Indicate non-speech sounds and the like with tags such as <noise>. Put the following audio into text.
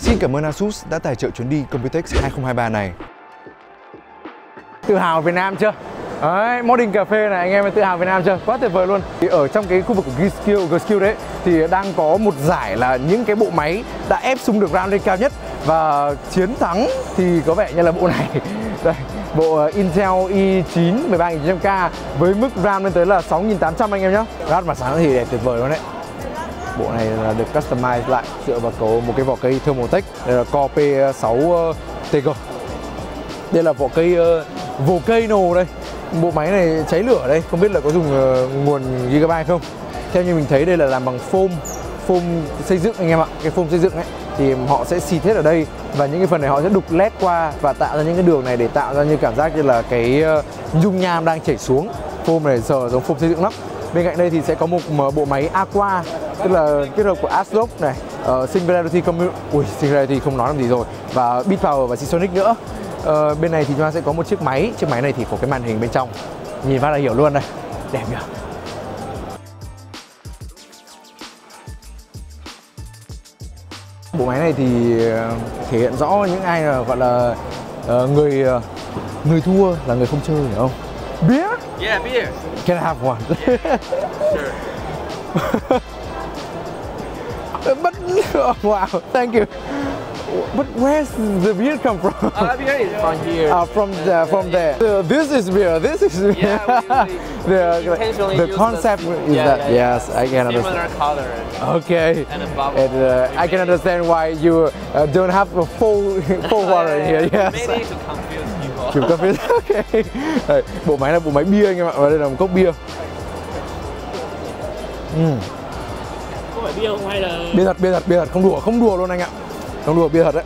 Xin cảm ơn Asus đã tài trợ chuyến đi Computex 2023 này. Tự hào Việt Nam chưa? Đấy, Modding Cà phê này anh em tự hào Việt Nam chưa? Quá tuyệt vời luôn. Thì ở trong cái khu vực của G-Skill, G-Skill đấy thì đang có một giải là những cái bộ máy đã ép xung được RAM lên cao nhất và chiến thắng thì có vẻ như là bộ này. <laughs> Đây, bộ ờ, Intel i9 13900K với mức RAM lên tới là 6800 anh em nhé. Rát mà sáng thì đẹp tuyệt vời luôn đấy. Bộ này là được customize lại dựa vào cấu một cái vỏ cây thermotech đây là Core P6 ờ, TG. Đây là vỏ cây ờ, uh, Volcano đây. Bộ máy này cháy lửa đây, không biết là có dùng uh, nguồn gigabyte không. Theo như mình thấy đây là làm bằng foam, foam xây dựng anh em ạ, cái foam xây dựng ấy thì họ sẽ xịt hết ở đây và những cái phần này họ sẽ đục led qua và tạo ra những cái đường này để tạo ra như cảm giác như là cái dung nham đang chảy xuống. Foam này sờ giống foam xây dựng lắm. Bên cạnh đây thì sẽ có một bộ máy Aqua tức là kết hợp của Aslock này, uh, Singularity Commute, ui Singularity không nói làm gì rồi và Beat Power và Seasonic nữa. Uh, bên này thì chúng ta sẽ có một chiếc máy, chiếc máy này thì có cái màn hình bên trong, nhìn phát là hiểu luôn đây, đẹp nhỉ. Bộ máy này thì ờ, thể hiện rõ những ai là gọi là uh, người uh, người thua là người không chơi hiểu không? Beer? Yeah, beer. Can I have one? Yeah. sure. <laughs> <laughs> but oh, <laughs> wow, thank you. But where's the beer come from? Uh, beer is from here. Uh, from the, from there. Uh, this is beer. This is beer. Yeah, we usually- <laughs> the we the concept the- is yeah, that yeah, yes, I can understand. Similar color. Okay. And a bubble. And, uh, I can understand why you uh, don't have a full full water in here. Yes. Maybe to confuse people. Chủ cà phê. Ok. Đây, bộ máy là bộ máy bia anh em ạ. Và đây là một cốc bia. Có phải bia không hay là Bia thật, bia thật, bia thật, không đùa, không đùa luôn anh ạ. Không đùa bia thật đấy.